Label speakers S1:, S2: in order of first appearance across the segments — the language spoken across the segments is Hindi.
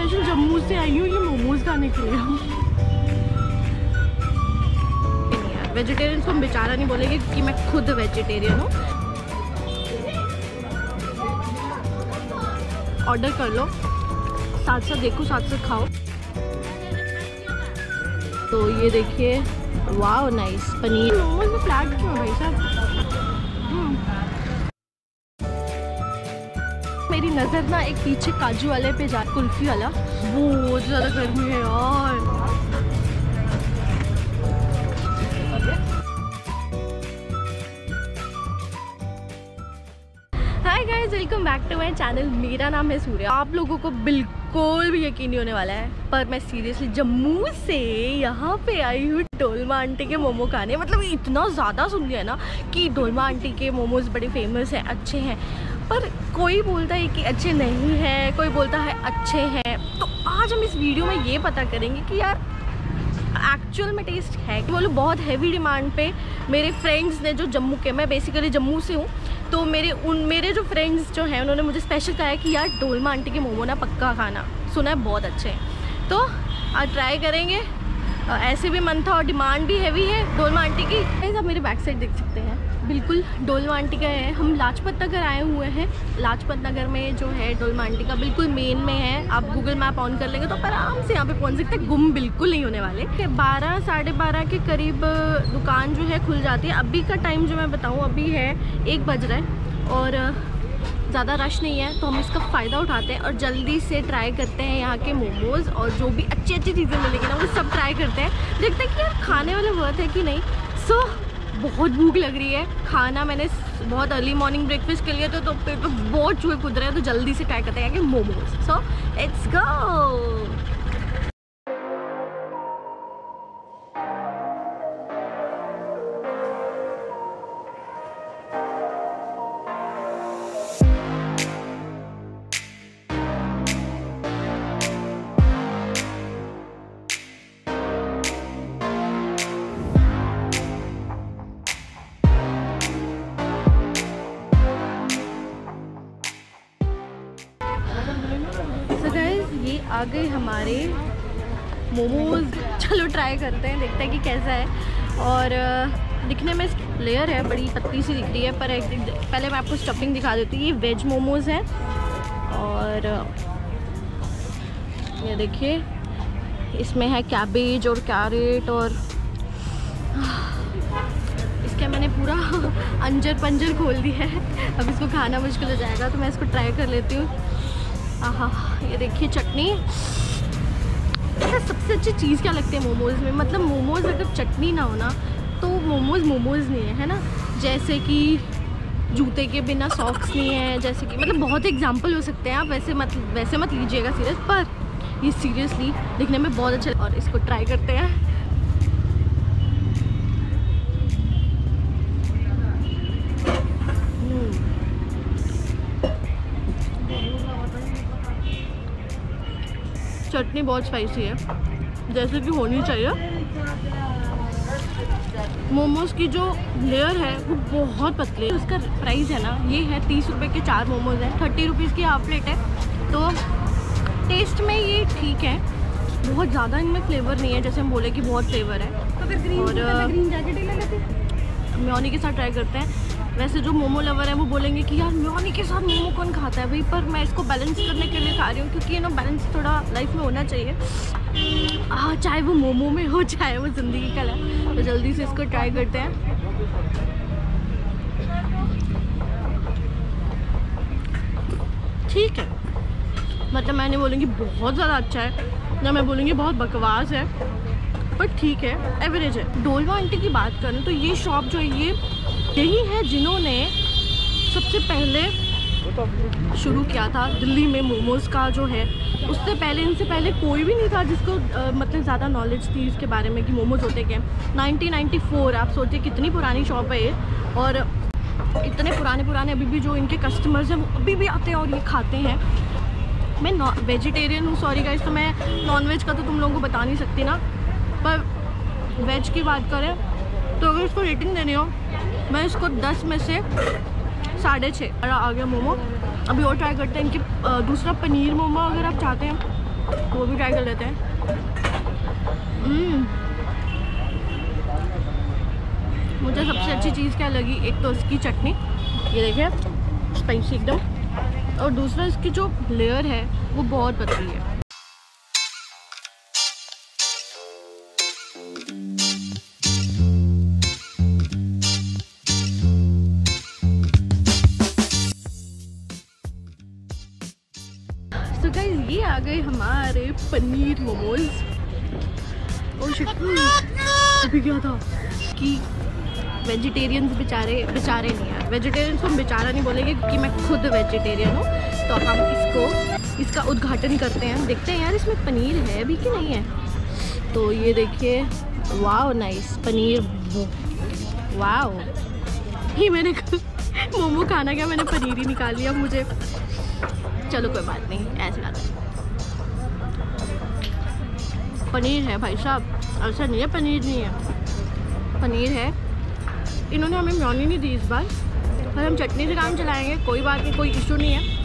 S1: स्पेशल जम्मू से आई हूँ, ये मोमोज खाने के लिए। वेजिटेरियन को हम बेचारा नहीं बोलेंगे क्योंकि मैं खुद वेजिटेरियन हूँ। ऑर्डर कर लो। साथ साथ देखो साथ साथ खाओ। तो ये देखिए वाह नाइस पनीर। मोमोज में फ्लैट क्यों भाई साहब? मेरी नज़र ना एक पीछे काजू वाले पे जा कुल्फी वाला। बहुत ज़्यादा गर्मी है यार। Welcome back to my channel मेरा नाम है सूर्य। आप लोगों को बिल्कुल भी यकीन नहीं होने वाला है, पर मैं सीरियसली जम्मू से यहाँ पे आई हूँ डोलमा आंटी के मोमो खाने। मतलब इतना ज़्यादा सुन लिया ना कि डोलमा आंटी के मोमोज बड़े फ़ेमस हैं, अच्छे हैं। पर कोई बोलता है कि अच्छे नहीं हैं, कोई बोलता है अच्छे हैं। तो आज हम इस वीडियो में ये पता करेंगे कि यार एक्चुअल में टेस्ट है वो लोग बहुत हैवी डिमांड पे मेरे फ्रेंड्स ने जो जम्मू के, मैं बेसिकली जम्मू से हूँ तो मेरे उन, मेरे जो फ्रेंड्स जो हैं, उन्होंने मुझे स्पेशल कहा है कि यार, डोलमा आंटी के मोमो ना पक्का खाना। सुना है बहुत अच्छे हैं। तो आज ट्राई करेंगे। ऐसे भी मन था और डिमांड भी हैवी है डोलमा आंटी की। आप मेरे बैक साइड देख सकते हैं। बिल्कुल डोलमा आंटी का है। हम लाजपत नगर आए हुए हैं। लाजपत नगर में जो है डोलमा आंटी का बिल्कुल मेन में है। आप गूगल मैप ऑन कर लेंगे तो आराम से यहाँ पे पहुँच सकते हैं। गुम बिल्कुल नहीं होने वाले। बारह, साढ़े बारह के करीब दुकान जो है खुल जाती है। अभी का टाइम जो मैं बताऊँ, अभी है एक बज रहा है। और ज़्यादा रश नहीं है तो हम इसका फ़ायदा उठाते हैं और जल्दी से ट्राई करते हैं यहाँ के मोमोज़ और जो भी अच्छी अच्छी चीज़ें मिलेगी ना वो सब ट्राई करते हैं। देखते हैं कि यार खाने वाले वर्थ है कि नहीं। सो so, बहुत भूख लग रही है। खाना मैंने बहुत अर्ली मॉर्निंग ब्रेकफास्ट के लिए तो, तो में बहुत चूहे कूद रहे हैं तो जल्दी से ट्राई करते हैं यहाँ के मोमोज सो लेट्स गो हमारे मोमोज। चलो ट्राई करते हैं, देखते हैं कि कैसा है। और दिखने में लेयर है, बड़ी पतली सी दिख रही है, पर एक, पहले मैं आपको स्टफिंग दिखा देती हूँ। ये वेज मोमोज हैं। और ये देखिए, इसमें है कैबेज और कैरेट और, इसका मैंने पूरा अंजर पंजर खोल दिया है। अब इसको खाना मुश्किल हो जाएगा तो मैं इसको ट्राई कर लेती हूँ। आहा, ये देखिए चटनी। अच्छा सबसे अच्छी चीज़ क्या लगती है मोमोज़ में? मतलब मोमोज़ अगर चटनी ना हो ना तो मोमोज़ मोमोज़ नहीं है है ना? जैसे कि जूते के बिना सॉक्स नहीं है, जैसे कि मतलब बहुत एग्ज़ाम्पल हो सकते हैं आप, वैसे मत वैसे मत लीजिएगा सीरियस पर ये सीरियसली दिखने में बहुत अच्छा और इसको ट्राई करते हैं। चटनी बहुत स्पाइसी है। जैसे कि होनी चाहिए। मोमोज की जो लेयर है वो बहुत पतली है। उसका प्राइस है ना ये है तीस रुपये के चार मोमोज हैं। थर्टी रुपीज़ की हाफ़ प्लेट है। तो टेस्ट में ये ठीक है। बहुत ज़्यादा इनमें फ्लेवर नहीं है जैसे हम बोले कि बहुत फ्लेवर है। तो ग्रीन और ग्रीन जैकेट ही मैं म्योनी के साथ ट्राई करते हैं। वैसे जो मोमो लवर है, वो बोलेंगे कि यार म्योनी के साथ मोमो कौन खाता है भाई? पर मैं इसको बैलेंस करने के लिए खा रही हूँ, क्योंकि ये ना बैलेंस थोड़ा लाइफ में होना चाहिए। हाँ चाहे वो मोमो में हो, चाहे वो ज़िंदगी का है तो जल्दी से इसको ट्राई करते हैं। ठीक है। मतलब मैंने बोलूँगी बहुत ज़्यादा अच्छा है, ना मैं बोलूँगी बहुत बकवास है, पर ठीक है एवरेज है। डोलवा आंटी की बात करें तो ये शॉप जो है, ये यही है जिन्होंने सबसे पहले शुरू किया था दिल्ली में मोमोज़ का जो है। उससे पहले इनसे पहले कोई भी नहीं था जिसको अ, मतलब ज़्यादा नॉलेज थी इसके बारे में कि मोमोज़ होते क्या हैं। 1994 आप सोचिए कितनी पुरानी शॉप है ये। और इतने पुराने पुराने अभी भी जो इनके कस्टमर्स हैं वो अभी भी आते हैं और ये खाते हैं। मैं वेजिटेरियन हूँ सॉरी गाइस तो मैं नॉन वेज का तो तुम लोगों को बता नहीं सकती ना। पर वेज की बात करें तो अगर इसको रेटिंग देनी हो, मैं इसको 10 में से साढ़े छः आ गया मोमो। अभी और ट्राई करते हैं इनके दूसरा पनीर मोमो अगर आप चाहते हैं, वो भी ट्राई कर लेते हैं। हम्म। मुझे सबसे अच्छी चीज़ क्या लगी? एक तो इसकी चटनी, ये देखिए स्पाइसी एकदम। और दूसरा इसकी जो लेयर है, वो बहुत पतली है। हमारे पनीर मोमोज। और अभी क्या था? कि वेजिटेरियंस बेचारे बेचारे नहीं है। वेजिटेरियंस को हम बेचारा नहीं बोलेंगे क्योंकि मैं खुद वेजिटेरियन हूँ। तो हम इसको इसका उद्घाटन करते हैं। देखते हैं यार, इसमें पनीर है भी कि नहीं है? तो ये देखिए। वाह नाइस पनीर। वाह ही मैंने मोमो खाना क्या? मैंने पनीर ही निकाल लिया। मुझे चलो, कोई बात नहीं, ऐसी बात पनीर है भाई साहब। ऐसा नहीं है, पनीर नहीं है। पनीर है। इन्होंने हमें म्योनी नहीं दी इस बार। पर हम चटनी से काम चलाएँगे, कोई बात नहीं, कोई इशू नहीं है।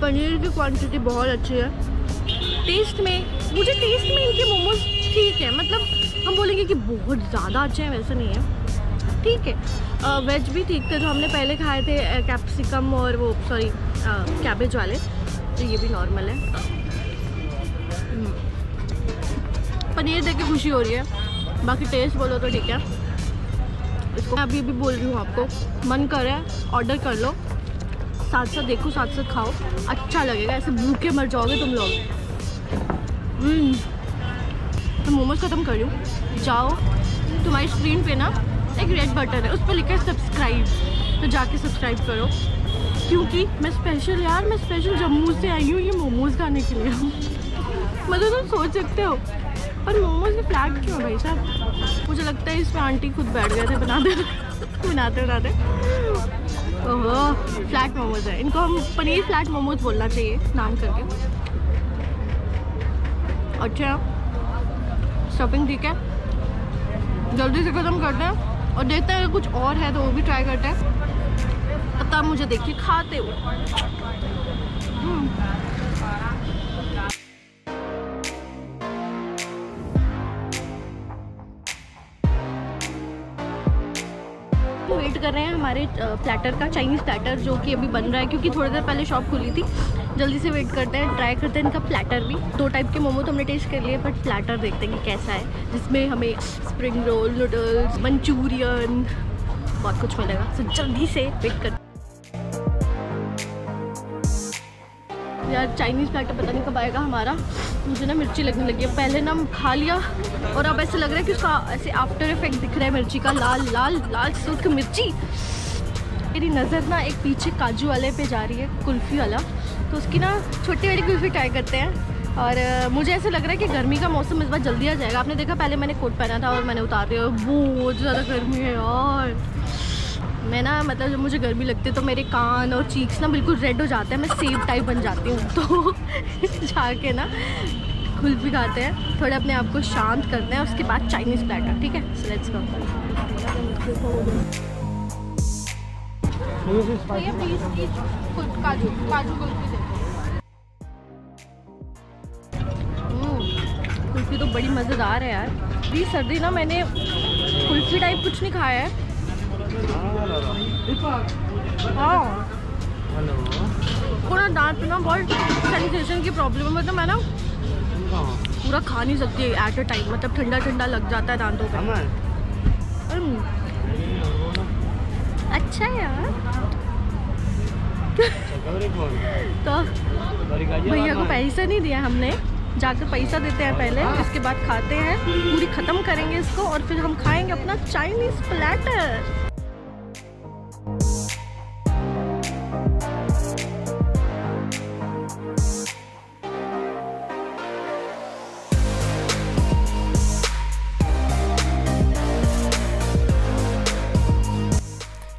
S1: पनीर की क्वांटिटी बहुत अच्छी है। टेस्ट में, मुझे टेस्ट में इनके मोमोज ठीक है। मतलब हम बोलेंगे कि बहुत ज़्यादा अच्छे हैं, वैसे नहीं है। ठीक है। वेज भी ठीक थे जो हमने पहले खाए थे कैप्सिकम और वो सॉरी कैबेज वाले। तो ये भी नॉर्मल है। हम्म। पनीर देख के खुशी हो रही है। बाकी टेस्ट बोलो तो ठीक है। इसको मैं अभी अभी बोल रही हूँ आपको। मन कर रहा है ऑर्डर कर लो। साथ साथ देखो, साथ साथ खाओ। अच्छा लगेगा। ऐसे भूखे मर जाओगे तुम लोग। मैं मोमोज ख़त्म कर हूँ। जाओ। तुम्हारी स्क्रीन पे ना एक रेड बटन है, उस पर लिखा है सब्सक्राइब तो जाके सब्सक्राइब करो। क्योंकि मैं स्पेशल यार, मैं स्पेशल जम्मू से आई हूँ, ये मोमोज़ खाने के लिए। मतलब तुम सोच सकते हो। पर मोमोज़ के फ्लैट क्यों भाई साहब? मुझे लगता है इसमें आंटी खुद बैठ गए थे बनाते बनाते बनाते। फ्लैट मोमोज़ है। इनको हम पनीर फ्लैट मोमोज़ बोलना चाहिए, नाम करके। अच्छा शॉपिंग ठीक है? जल्दी से ख़त्म करते हैं। और देखते हैं अगर कुछ और है तो वो भी ट्राई करते हैं। तब मुझे देखिए, खाते हुए। कर रहे हैं हमारे प्लेटर का चाइनीज़ प्लेटर जो कि अभी बन रहा है, क्योंकि थोड़ी देर पहले शॉप खुली थी। जल्दी से वेट करते हैं ट्राई करते हैं इनका प्लेटर भी। दो टाइप के मोमो तो हमने टेस्ट कर लिए बट प्लेटर देखते हैं कि कैसा है। जिसमें हमें स्प्रिंग रोल नूडल्स मंचूरियन, बहुत कुछ मिलेगा। तो जल्दी से वेट कर यार चाइनीज़ प्लेटर पता नहीं कब आएगा हमारा। मुझे ना मिर्ची लगने लगी है। पहले ना खा लिया और अब ऐसे लग रहा है कि उसका ऐसे आफ्टर इफ़ेक्ट दिख रहा है मिर्ची का। लाल लाल लाल सूख मिर्ची। मेरी नज़र ना एक पीछे काजू वाले पे जा रही है, कुल्फ़ी वाला। तो उसकी ना छोटी वाली कुल्फ़ी ट्राई करते हैं। और मुझे ऐसे लग रहा है कि गर्मी का मौसम इस बार जल्दी आ जाएगा। आपने देखा, पहले मैंने कोट पहना था और मैंने उतार दिया। बहुत ज़्यादा गर्मी है यार। मैं ना मतलब जब मुझे गर्मी लगती है तो मेरे कान और चीक्स ना बिल्कुल रेड हो जाते हैं। मैं सेब टाइप बन जाती हूँ। तो जाके ना भी खाते हैं। थोड़े अपने आप को शांत करते हैं उसके बाद चाइनीज़ प्लेटर ठीक है? सो लेट्स गो काजू काजू कुल्फी तो बड़ी मज़ेदार है यार। प्लीज़ सर्दी ना मैंने कुल्फी टाइप कुछ नहीं खाया है। हाँ। पूरा दांत ना बहुत सेंसेशन की प्रॉब्लम है। मतलब मैं ना पूरा खा नहीं सकती एट अ टाइम मतलब ठंडा ठंडा लग जाता है दांतों पे। हम्म। अच्छा यार। तो भैया को पैसा नहीं दिया हमने। जाकर पैसा देते हैं पहले इसके बाद खाते हैं पूरी ख़त्म करेंगे इसको और फिर हम खाएँगे अपना चाइनीज़ प्लेटर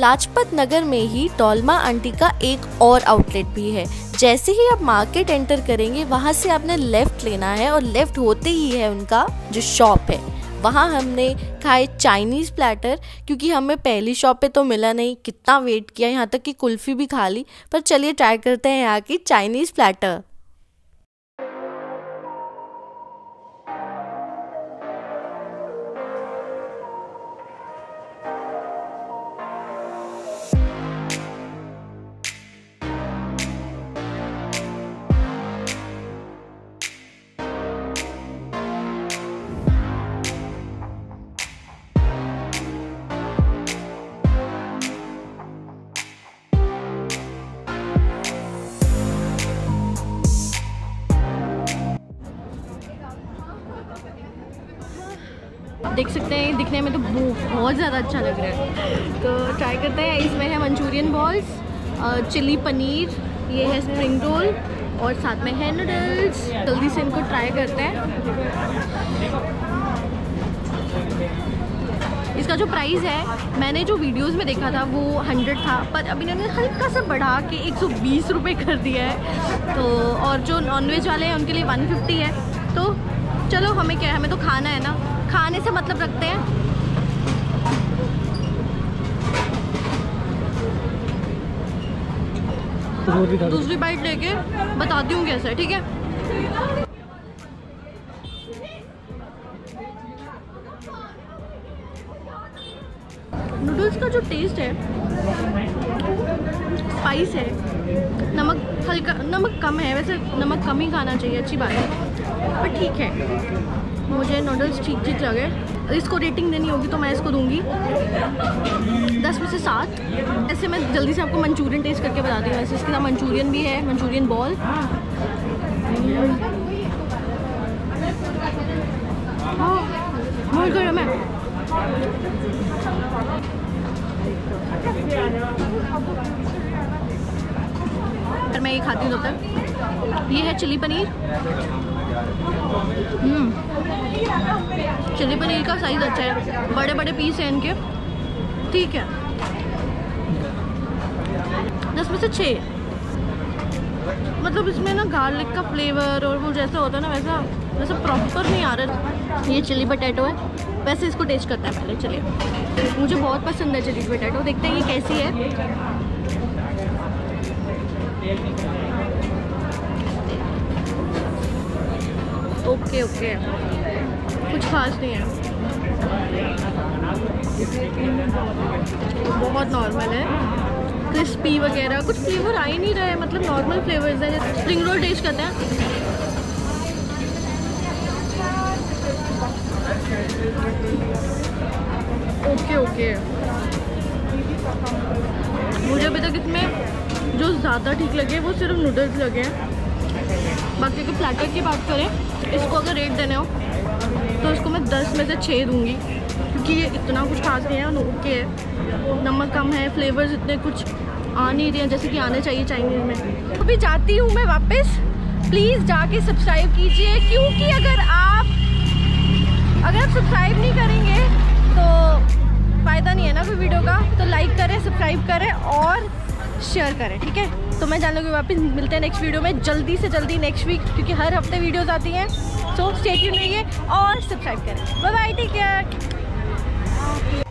S2: लाजपत नगर में ही टोलमा आंटी का एक और आउटलेट भी है। जैसे ही आप मार्केट एंटर करेंगे, वहाँ से आपने लेफ़्ट लेना है और लेफ़्ट होते ही है उनका जो शॉप है। वहाँ हमने खाए चाइनीज़ प्लेटर क्योंकि हमें पहली शॉप पे तो मिला नहीं। कितना वेट किया, यहाँ तक कि कुल्फ़ी भी खा ली। पर चलिए ट्राई करते हैं यहाँ की चाइनीज़ प्लेटर
S1: देख सकते हैं, दिखने में तो बहुत ज़्यादा अच्छा लग रहा है। तो ट्राई करते हैं, इसमें है मंचूरियन बॉल्स चिली पनीर, ये है स्प्रिंग रोल और साथ में है नूडल्स जल्दी से इनको ट्राई करते हैं। इसका जो प्राइस है, मैंने जो वीडियोस में देखा था, वो हंड्रेड था, पर अभी इन्होंने हल्का सा बढ़ा के एक सौ बीस रुपये कर दिया है। तो और जो नॉनवेज वाले हैं, उनके लिए वन फिफ्टी है। तो चलो, हमें क्या हमें तो खाना है ना। खाने से मतलब रखते हैं? दूसरी बाइट लेके बताती हूँ कैसा है ठीक है? नूडल्स का जो टेस्ट है स्पाइस है नमक हल्का नमक कम है वैसे नमक कम ही खाना चाहिए अच्छी बात है पर ठीक है। मुझे नूडल्स ठीक ठीक लगे। इसको रेटिंग देनी होगी तो मैं इसको दूँगी। दस में से सात। ऐसे मैं जल्दी से आपको मंचूरियन टेस्ट करके बताती हूँ। वैसे इसके साथ मंचूरियन भी है, मंचूरियन बॉल हाँ बहुत गर्म है मैं। ये खाती हूँ तब तक ये है चिली पनीर। चिली पनीर का साइज़ अच्छा है। बड़े बड़े पीस हैं इनके। ठीक है। दस में से छः मतलब इसमें ना गार्लिक का फ्लेवर और वो जैसा होता है ना वैसा वैसा प्रॉपर नहीं आ रहा ये चिली पटेटो है। वैसे इसको टेस्ट करता है पहले, चलिए। मुझे बहुत पसंद है चिली पटेटो देखते हैं ये कैसी है। Okay okay. कुछ खास नहीं है। बहुत नॉर्मल है। क्रिस्पी वगैरह, कुछ फ्लेवर आ ही नहीं रहा मतलब नॉर्मल फ्लेवर्स है, जैसे स्प्रिंग रोल टेस्ट करते हैं। Okay okay. मुझे अभी तक इसमें जो ज़्यादा ठीक लगे, वो सिर्फ़ नूडल्स लगे हैं। बाकी अगर प्लेटर की बात करें, इसको अगर रेट देने हो तो इसको मैं दस में से छः दूँगी। क्योंकि ये इतना कुछ खास है ओके है। नमक कम है फ्लेवर्स इतने कुछ आ नहीं रहे हैं, जैसे कि आने चाहिए चाइनीज़ में। अभी जाती हूँ मैं वापस। प्लीज़ जाके सब्सक्राइब कीजिए, क्योंकि अगर आप अगर आप सब्सक्राइब नहीं करेंगे तो फ़ायदा नहीं है ना कोई वीडियो का। तो लाइक करें सब्सक्राइब करें, और शेयर करें, ठीक है? तो मैं जान लूँगी वापस, मिलते हैं नेक्स्ट वीडियो में, जल्दी से जल्दी नेक्स्ट वीक क्योंकि हर हफ़्ते वीडियोस आती हैं। सो स्टेट रहिए और सब्सक्राइब करें। Bye bye take care